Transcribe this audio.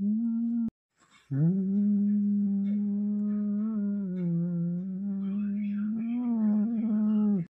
Mm-hmm.